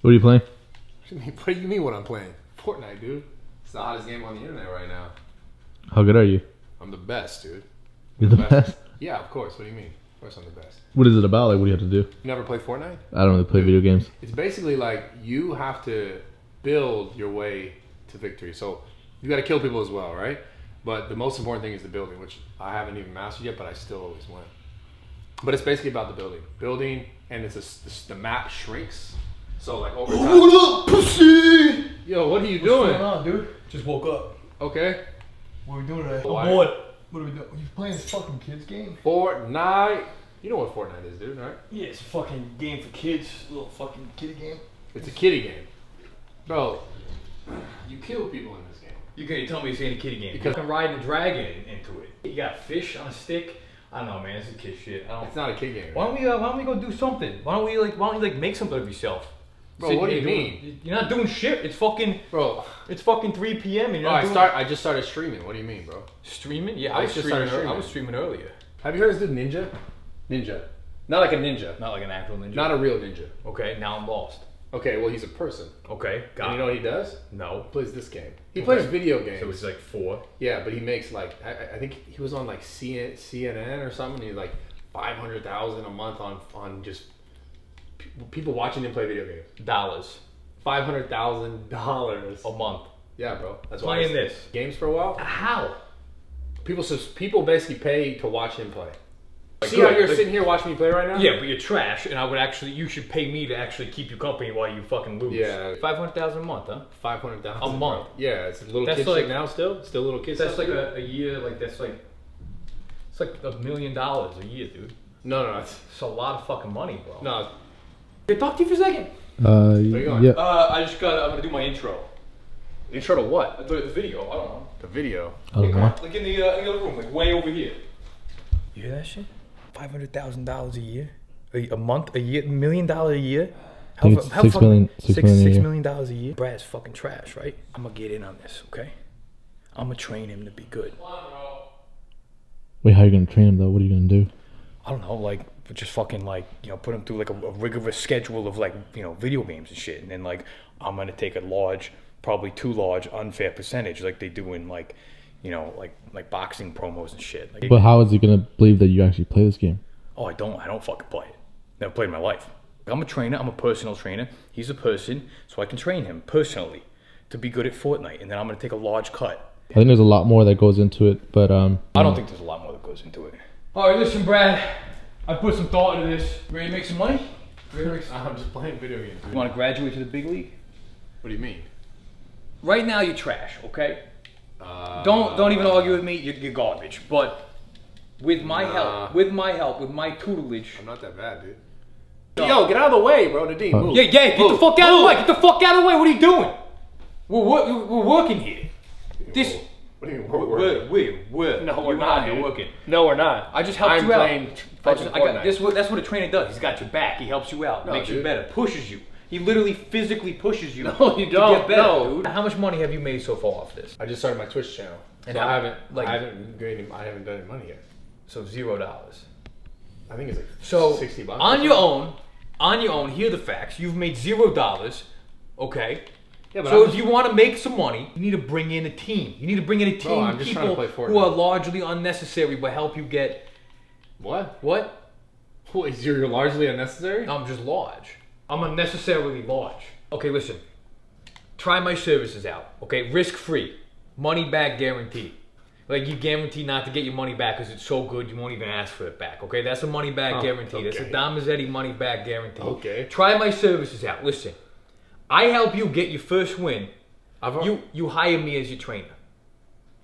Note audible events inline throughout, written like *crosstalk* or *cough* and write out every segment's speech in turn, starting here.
What are you playing? *laughs* What do you mean what I'm playing? Fortnite, dude. It's the hottest game on the internet right now. How good are you? I'm the best, dude. You're the best. Yeah, of course. What do you mean? Of course I'm the best. What is it about? Like, what do you have to do? You never play Fortnite? I don't really play video games. It's basically like you have to build your way to victory. So you got to kill people as well, right? But the most important thing is the building, which I haven't even mastered yet, but I still always win. But it's basically about the building, building, and it's a, the map shrinks. So like over time. up, pussy? Yo, what are you What's doing? going on, dude? Just woke up. Okay, What are we doing today? Why? I'm bored. What are we doing? You playing this fucking kids game? Fortnite. You know what Fortnite is, dude, right? Yeah, it's a fucking game for kids. Little fucking kiddie game. It's a kiddie game, bro. You kill people in this game. You can't tell me it's ain't a kiddie game. Because- you can ride a dragon into it. You got fish on a stick. I don't know, man. It's a kid shit. I don't. It's not a kid game. Why don't we? Uh, why don't we go do something? Why don't we like? Why don't you like make something of yourself? Bro, what do you doing- mean? You're not doing shit. It's fucking. Bro, It's fucking 3 p.m. and you're oh, not I doing start. I just started streaming. What do you mean, bro? streaming. Yeah, I I was just streaming. started ear- I streaming. was streaming earlier. Have you heard of this dude Ninja? Ninja. Not like a ninja. Not like an actual ninja. Not a real ninja. okay, now I'm lost. Okay, well he's a person. Okay, got And you know what he does? No. He plays this game. He plays video games. So it's like four. yeah, but he makes like I, I- I think he was on like CNN, CNN or something. He's like five hundred thousand a month on on just people watching him play video games. dollars Five hundred thousand dollars. a month. Yeah, bro. That's Playing why I- this. games for a while. How? People so people basically pay to watch him play. Like, See good. how you're Like- sitting here watching me play right now? Yeah, but you're trash, and I would actually. You should pay me to actually keep you company while you fucking lose. Yeah. Five hundred thousand a month, huh? Five hundred thousand A month. Yeah, it's a little That's kid like- shit now. Still, still little kid. That's like a, a year. Like that's like. It's like a million dollars a year, dude. no, no, it's, It's a lot of fucking money, bro. no. Can I talk to you for a second? Uh, you yeah. Uh, I just got. I'm gonna do my intro. Intro to what? I thought the video. I don't know. The video. I don't know. Like in the, uh, in the other room, like way over here. You hear that shit? Five hundred thousand dollars a year, a, a month, a year, million dollar a year. I think it's six fuck- million- six six- million a six year. million dollars a year. Brad's fucking trash, right? I'm gonna get in on this, okay? I'm gonna train him to be good. Wait, how are you gonna train him though? What are you gonna do? I don't know, like just fucking like you know put him through like a, a rigorous schedule of like you know video games and shit, and then like I'm gonna take a large, probably too large, unfair percentage like they do in like you know like like boxing promos and shit. Like, But how is he gonna believe that you actually play this game? oh, I don't, I don't fucking play it. Never played in my life. I'm a trainer. I'm a personal trainer. He's a person, so I can train him personally to be good at Fortnite, and then I'm gonna take a large cut. I think there's a lot more that goes into it, but um, I don't think there's a lot more that goes into it. All right, listen, Brad. I put some thought into this. Ready to make some money? Ready to make some- *laughs* I'm just playing video games. You want to graduate to the big league? What do you mean? Right now, you're trash. Okay. Uh, Don't don't even argue with me. You're, you're garbage. But with my Nah. help, with my help, with my tutelage. I'm not that bad, dude. Yo, get out of the way, bro. Nadine, move. Yeah, yeah. Get the fuck out of the way. Get the fuck out of the way. What are you doing? We're we're, we're working here. This. What do you mean? We're, We're, we're, we're, no, we're not. I are working. No, we're not. I just helped I'm you out. playing I just, I got, this, what, that's what a trainer does. He's got your back. He helps you out, No, makes you better, pushes you. He literally physically pushes you. *laughs* No, you don't. get better, No. dude. How much money have you made so far off this? I just started my Twitch channel, And so I haven't, like- I haven't, gained, I haven't done any money yet. So zero dollars. I think it's like So sixty bucks. on your own, on your own, here are the facts. You've made zero dollars. Okay. Yeah, but So I'm if you want to make some money, you need to bring in a team. You need to bring in a team Bro, of just to people play who are largely unnecessary but help you get what? what? What? Is you're largely unnecessary? I'm just large. I'm unnecessarily large. Okay, listen. Try my services out. Okay, risk free, money back guarantee. Like you guarantee not to get your money back because it's so good you won't even ask for it back. Okay, that's a money back Oh, guarantee. That's a okay. Dom Mazzetti money back guarantee. Okay. Try my services out. Listen, I help you get your first win. I've You you hire me as your trainer.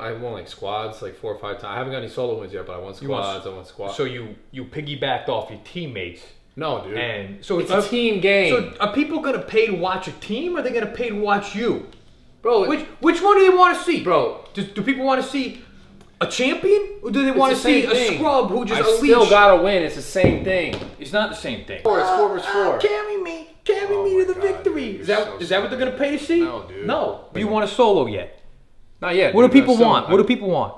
I won like squads like four or five times. I haven't got any solo wins yet, but I won won squads. I won squads. So you you piggybacked off your teammates, no, dude. and so it's a team game, So are people gonna pay to watch a team, or are they gonna pay to watch you? bro. Which which one do they want to see, bro? Do, do people want to see a champion, or do they It's want to the see same a scrub who just I unleash? still gotta win. It's the same thing. It's not the same thing. Four, it's four versus four. Carry me, carry Oh me my to the God, victory. dude, is you're that so is that what they're gonna pay to see? No, dude. No. Do you want a solo yet? Not yet. What do people still- want? What do people want?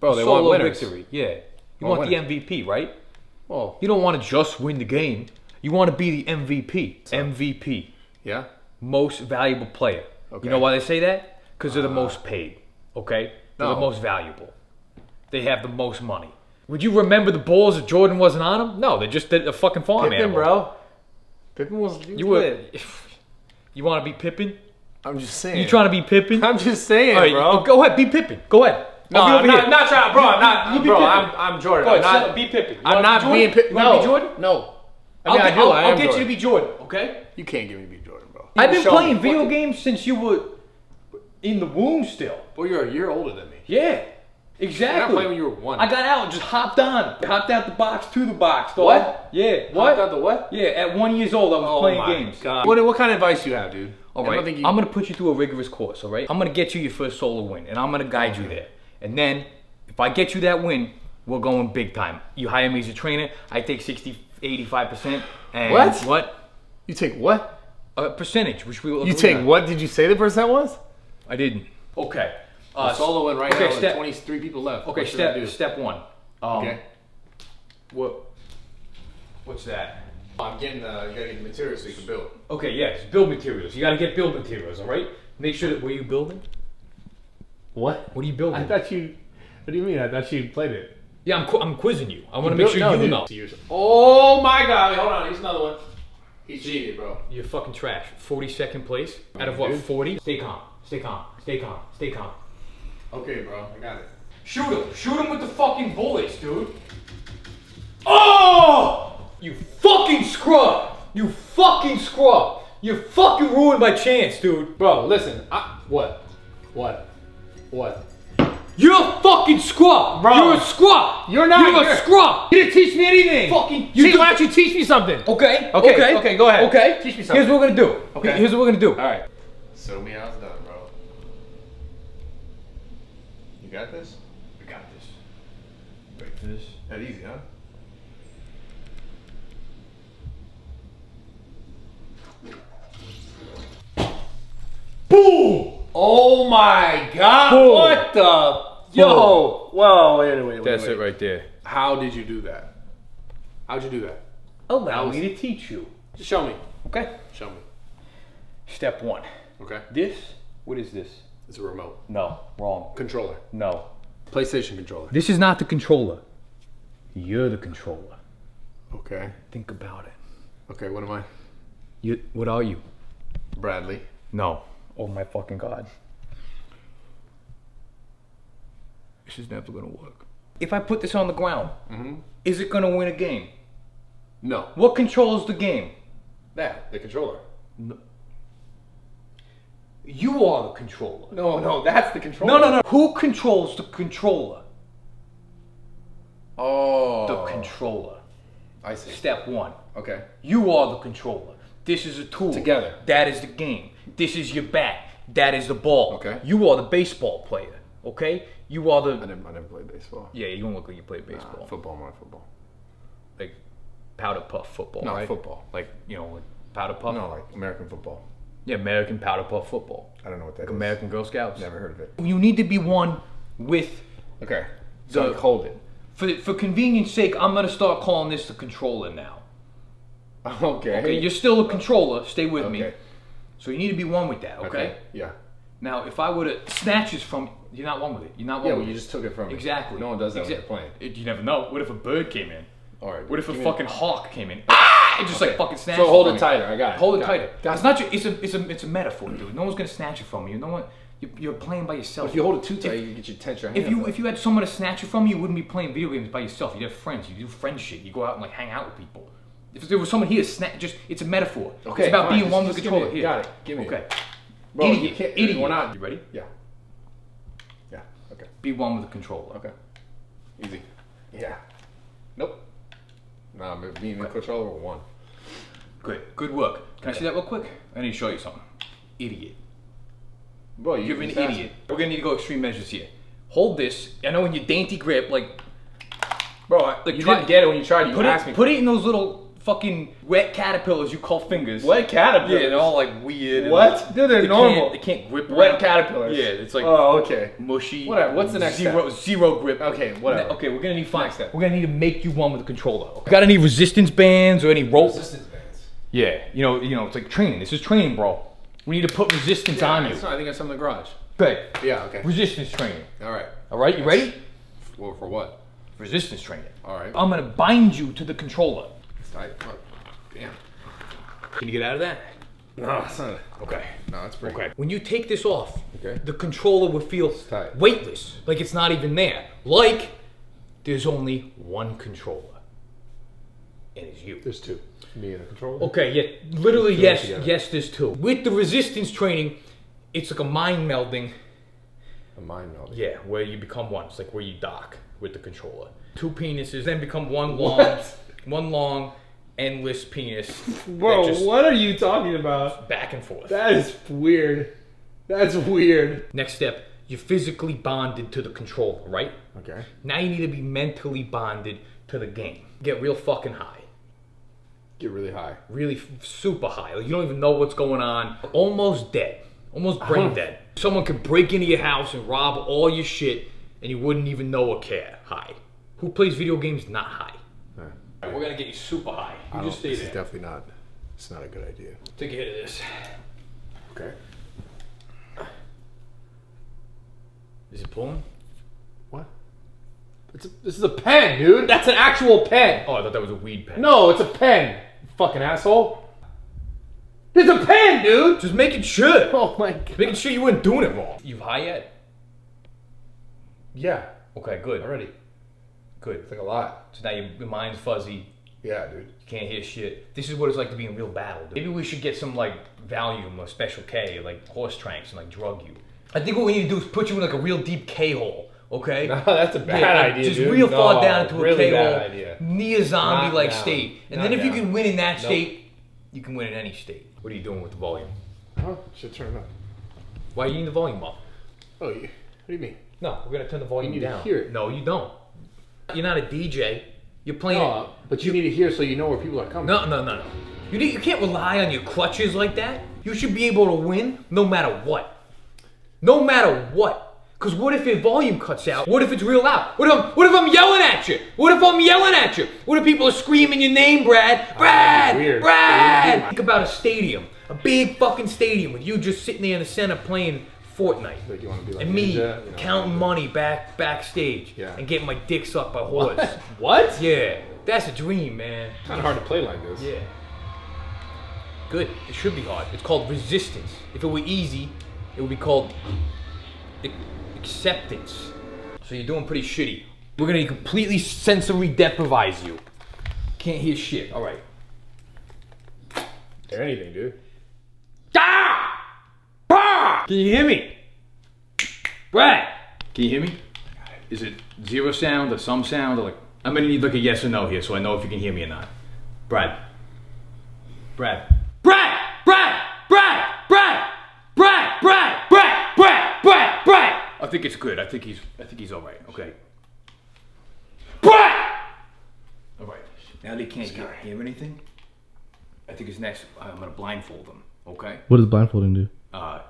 Bro, they solo want winners. victory. Yeah. You Want want the MVP, right? Well, You don't want to just win the game. You want to be the MVP. MVP. Yeah. Most valuable player. Okay. You know why they say that? Because they're the ah. most paid. Okay? They're the most valuable. They have the most money. Would you remember the Bulls if Jordan wasn't on them? No, they're just a fucking farm Pippen, animal. bro. Pippen was. You were. *laughs* You want to be Pippen? I'm just saying. You trying to be Pippen? I'm just saying, All right, bro. Go ahead, be Pippen. Go ahead. No, I'll be I'm not, not trying, bro. I'm not, you be bro. I'm, I'm Jordan. Go I'm ahead, not. be Pippen. I'm not Jordan? being Pippen. You wanna No, be Jordan? no. I mean, I'll, I get- do. I'll, I I'll am get you to be Jordan, okay? You can't give me to be Jordan, bro. I've been playing video Fuck games since you were in the womb still. Well, you're a year older than me. Yeah, You're not exactly. playing when you were one. I got out and just hopped on. Hopped out the box to the box. dog. What? Yeah. What? Hopped What? out the what? Yeah, at one years old, I was Oh playing my games. God. What, what kind of advice you have, dude? All I right, don't think you, I'm gonna put you through a rigorous course. All right, I'm gonna get you your first solo win, and I'm gonna guide you there. And then, if I get you that win, we're going big time. You hire me as a trainer. I take 60, 85 percent. And What? What? You take what? A percentage, which we will. You take on. what? Did you say the percent was? I didn't. Okay. Uh, solo win right okay, now. step- There's 23 people left. Okay, What step do? step one. Um, Okay. What? What's that? I'm getting. Uh, you gotta get the materials so you can build. Okay, yes, build materials. You got to get build materials. All right. Make sure that were you building? What? What are you building? I thought you. What do you mean? I thought you played it. yeah, I'm, qu- I'm quizzing you. I want to make sure you know. Oh my god! Wait, hold on. Here's another one. He cheated, bro. You're fucking trash. 42nd place out of what? Dude. 40. Stay calm. Stay calm. Stay calm. Stay calm. Okay, bro. I got it. Shoot him. Shoot him with the fucking bullets, dude. Oh! You fucking scrub. You fucking scrub. You fucking ruined my chance, dude. Bro, listen. I, what? What? What? You're a fucking scrub. Bro. You're a scrub. You're not. You're a You're- scrub. You didn't teach me anything. Fucking. You You why don't you teach me something? Okay. Okay, Okay. okay, go ahead. Okay. Teach me something. Here's what we're gonna do. Okay. Here's what we're gonna do. All right. So me, how's done, bro? You got this? We got this. Wait for this. That easy, huh? Boom. Oh my god! Boom. What the? Yo! Well, Wait, wait, wait. That's wait. it right there. How did you do that? How'd you do that? Oh, Allow was- me to teach you. Just show me. Okay. Show me. Step one. Okay. This. What is this? It's a remote No. Wrong. controller. No. PlayStation controller. This is not the controller. You're the controller. Okay. Think about it. Okay. What am I? You. What are you? Bradley. No. Oh my fucking god. This is never gonna work. If I put this on the ground, mm-hmm. is it gonna win a game? No. What controls the game? That the controller. No. You are the controller. No, no, that's the controller. No, no, no. Who controls the controller? Oh. The controller. I see. Step one. Okay. You are the controller. This is a tool. Together. That is the game. This is your bat. That is the ball. Okay. You are the baseball player. Okay. You are the. I never, I never played baseball. Yeah, you don't look like you played baseball. Nah, football, more football. like powder puff football. No, right? football. Like you know, like powder puff. No, like American football. Yeah, American powder puff football. I don't know what that Like is. American Girl Scouts. Never heard of it. You need to be one with. Okay. So The- like, hold it. For for convenience sake, I'm gonna start calling this the controller now. *laughs* Okay. Okay, you're still a controller. Stay with me. Okay. So you need to be one with that. Okay. Okay. Yeah. Now, if I were to snatch this from, you're not one with it. You're not one Yeah, with well, you it. just took it from me. Exactly. No one does that when Exa- they're playing. It- you never know. What if a bird came in? All right. What if a fucking hawk came in? Ah! It just like fucking snatched it. So hold from it tighter. I got it. Hold it Got tighter. it. It's not. Your, it's a. It's a. It's a metaphor, dude. No one's gonna snatch it from you. No one. You, you're playing by yourself. If you hold it too tight, you get your tension. If you if you had someone to snatch it from you, you wouldn't be playing video games by yourself. You'd have friends. You do friend shit. You go out and like hang out with people. If there was someone here, snatch. Just it's a metaphor. Okay, It's about fine. being one with the just controller. Here. Got it. Give me it. Okay. Bro, idiot. you can't- idiot. we're not- You ready? yeah. Yeah. Okay. Be one with the controller. Okay. Easy. Yeah. Nope. Nah, me being the controller were one. Good. Good work. Can I see that real quick? I need to show you something. Idiot. Bro, you You're an just idiot. We're gonna need to go extreme measures here. Hold this. I know in your dainty grip, like. Bro, I- Like, you try- didn't get it when you tried. You put it me. put it in those little fucking wet caterpillars you call fingers. Wet caterpillars? Yeah, they're all like weird. and What? Dude, they're they normal. Can't, they can't grip. Wet around. caterpillars. Yeah, it's like Oh, okay. mushy. Whatever, what's the next zero zero grip? Okay, whatever. Okay, we're gonna need fine. Next step. We're gonna need to make you one with the controller. Okay. Got any resistance bands or any rope? Resistance bands. Yeah, you know, you know, it's like training. This is training, bro. We need to put resistance on you. Not- I think that's something in the garage. Okay, Yeah. Okay. resistance training. All right. All right, you ready? For, for what? Resistance training. All right. I'm gonna bind you to the controller. Tight. Fuck. Damn. Can you get out of that? No, it's not. Okay. No, it's pretty. Okay. When you take this off, Okay. the controller will feel weightless, like it's not even there. Like there's only one controller, and it's you. There's two. Me and a controller. Okay, yeah, literally yes, together. yes, there's two. With the resistance training, it's like a mind melding. A mind melding. Yeah, where you become one. It's like where you dock with the controller. Two penises then become one long, What? one long, endless penis. Bro, what are you talking about? Back and forth. That is weird. That's weird. Next step, you're physically bonded to the controller, right? Okay. Now you need to be mentally bonded to the game. Get real fucking high. Get really high. Really f- super high. Like you don't even know what's going on. Almost dead. Almost brain dead. Someone could break into your house and rob all your shit and you wouldn't even know or care. High. Who plays video games not high? Yeah. We're gonna get you super high. I You don't- just stay this there. is definitely not. It's not a good idea. Take a hit of this. Okay. Is it pulling? What? It's a, this is a pen, dude. That's an actual pen. Oh, I thought that was a weed pen. No, it's a pen. you Fucking asshole. It's a pen, dude. Just making sure. *laughs* Oh my god. Making sure you weren't doing it wrong. You high yet? Yeah. Okay, good. Already. Good. It's like a lot. So now your, your mind's fuzzy. Yeah, dude. You can't hear shit. This is what it's like to be in real battle. dude. Maybe we should get some like Valium or Special K, like horse tranks, and like drug you. I think what we need to do is put you in like a real deep K hole. Okay. No, *laughs* that's a bad Yeah, like, idea, Just dude. real far down into a really K bad hole, idea. near zombie like state, and Not then if you can win in that Nope. state, you can win in any state. What are you doing with the volume? Oh, should turn up. Why are you need the volume up? Oh, you, what do you mean? No, we're gonna turn the volume You need to down. hear it. No, you don't. You're not a DJ. You're playing. No, but you need to hear so you know where people are coming. No, no, no, no. You, you can't rely on your clutches like that. You should be able to win no matter what. No matter what. Because what if your volume cuts out? What if it's real loud? What if, I'm, what if I'm yelling at you? What if I'm yelling at you? What if people are screaming your name, Brad? Brad! weird. Brad! Think about a stadium. A big fucking stadium with you just sitting there in the center playing Fortnite. Like you want to be like And me Ninja, you know, counting money back backstage Yeah. and getting my dick sucked by *laughs* horse. What? Yeah, that's a dream, man. Kind of hard to play like this. Yeah. Good. It should be hard. It's called resistance. If it were easy, it would be called acceptance. So you're doing pretty shitty. We're gonna completely sensory deprivize you. Can't hear shit. All right. Or anything, dude. Ah! Ah! Can you hear me? Brad! Can you hear me? Is it zero sound or some sound or like? I'm gonna need like a yes or no here so I know if you can hear me or not. Brad. Brad. Brad! Brad! Brad! Brad! Brad! Brad! Brad! Brad! Brad! Brad! I think it's good. I think he's. I think he's all right. Okay. Brad! All right. Now they can't hear, hear anything. I think his next. I'm gonna blindfold him. Okay. What does blindfolding do? Uh,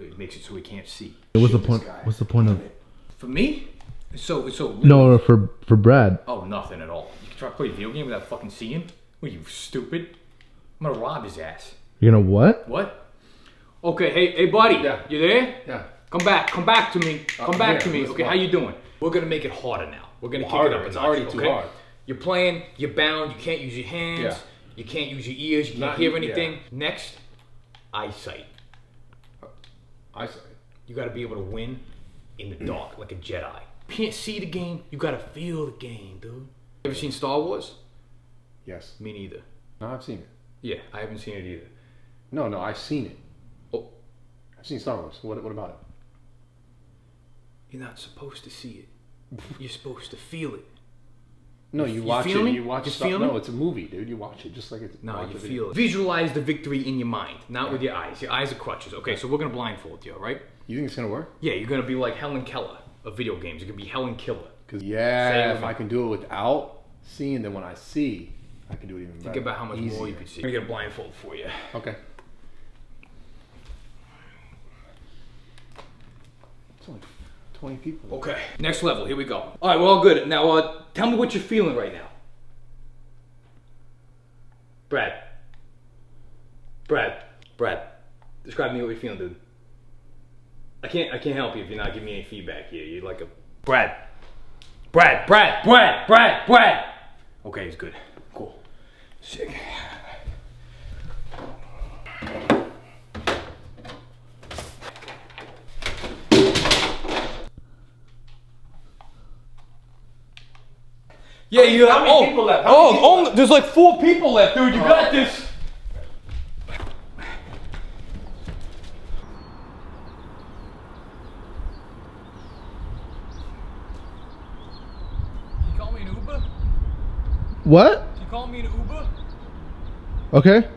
it makes it so we can't see. What's the point? What's the point of? It? For me, so so. No, for for Brad. Oh, nothing at all. You can try to play a video game without fucking seeing? What are you stupid? I'm gonna rob his ass. You're gonna what? What? Okay, hey, hey, buddy. Yeah. You there? Yeah. Come back. Come back to me. Uh, come I'm back here. to me. Okay, go. how you doing? We're gonna make it harder now. We're gonna kick Harder. it up It's notch, already too okay? hard. You're playing. You're bound. You can't use your hands. Yeah. You can't use your ears. You can't Not- hear yeah. anything. Next, eyesight. Eyesight. You gotta be able to win in the dark, like a Jedi. You can't see the game, you gotta feel the game, dude. Ever seen Star Wars? Yes. Me neither. No, I've seen it. Yeah, I haven't seen it either. No, no, I've seen it. Oh, I've seen Star Wars. What, what about it? you're not supposed to see it. You're supposed to feel it. No, You- you, watch it. me? You watch You stuff. No, it's a movie, dude. You watch it just like it's. No, you feel it. Visualize the victory in your mind, not with your eyes. Your eyes are crutches. Okay, so we're gonna blindfold you, all right? You think it's gonna work? Yeah, you're gonna be like Helen Keller of video games. You're gonna be Helen Killer. Cause yeah, if I can do it without seeing, then when I see, I can do it even better. Think about how much more you Easier. could see. I'm gonna get a blindfold for you. Okay. It's only twenty people. Okay. Next level. Here we go. All right, we're all good. Now, uh, tell me what you're feeling right now. Brad. Brad, Brad, describe me what you're feeling, dude. I can't, I can't help you if you're not giving me any feedback here. You're like a Brad, Brad, Brad, Brad, Brad, Brad. Okay, he's good. Cool. Sick. Yeah, you How many oh, people left? How oh, many oh, people only, there's like four people left, dude. You got this. You call me an Uber? What? You call me an Uber? Okay.